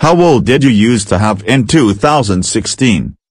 How old did you used to have in 2016?